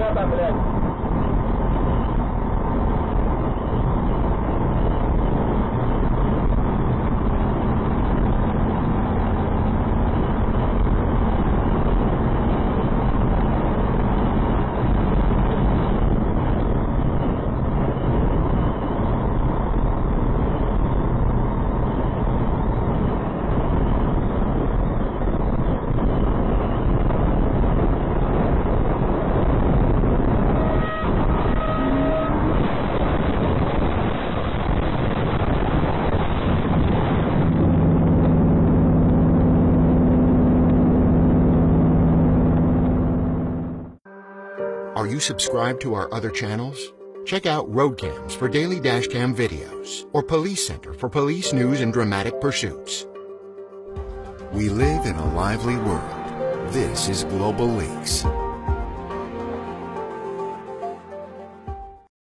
Volta Atlético. Are you subscribed to our other channels? Check out Roadcams for daily dashcam videos or Police Center for police news and dramatic pursuits. We live in a lively world. This is Global Leaks.